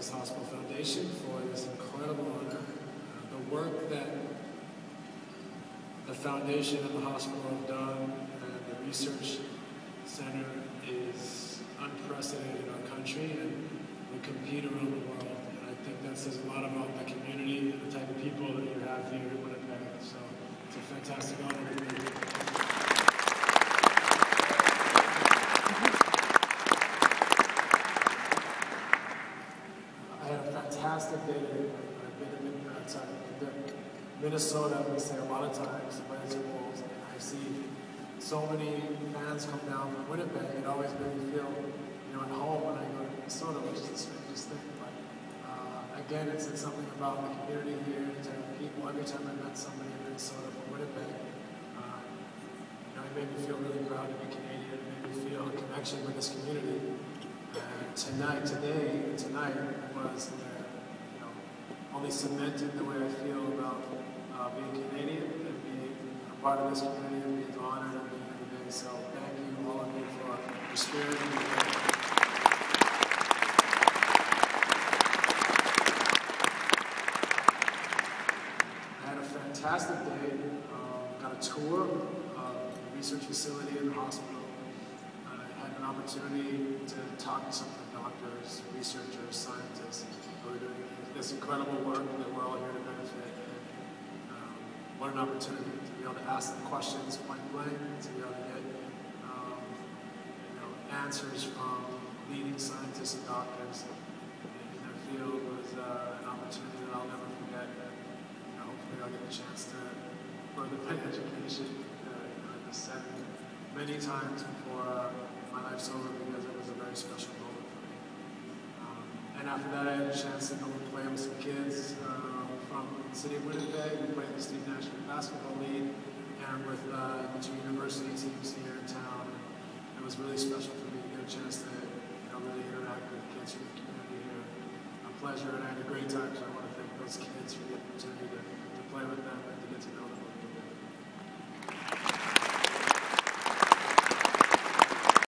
Boniface Hospital Foundation for this incredible honor. Uh, the work that the foundation and the hospital have done and the research center is unprecedented in our country and we compete around the world. And I think that says a lot about the community and the type of people that you have here in Winnipeg. So it's a fantastic honor to be here. I had a fantastic day. I've been in been in Minnesota, we say a lot of times, Lansing Wolves, and I see so many fans come down from Winnipeg. It always made me feel, you know, at home when I go to Minnesota, which is the strangest thing. But uh, again, it's, said something about the community here, the people. Every time I met somebody in Minnesota from Winnipeg, uh, you know, it made me feel really proud to be Canadian. It made me feel a connection with this community. And tonight, today, tonight was know, only cemented the way I feel about uh, being Canadian and being a part of this community and being honored and being here today. So thank you, all of you, for your spirit. and your- a fantastic day. Um, got a tour of the research facility in the hospital. I had an opportunity to talk to some of the doctors, this incredible work that we're all here to benefit. And, um, what an opportunity to be able to ask them questions point blank, to be able to get um, you know, answers from leading scientists and doctors in their field was uh, an opportunity that I'll never forget. And, you know, hopefully I'll get a chance to further my education. Uh, you know, I've said many times before uh, my life's over because it was a very special after that, I had a chance to go play with some kids uh, from the city of Winnipeg. We played the Steve National Basketball League and with uh, two university teams here in town. It was really special for me to get a chance to you know, really interact with the kids from the community here. A pleasure, and I had a great time, so I want to thank those kids for the opportunity to, to play with them and to get to know them.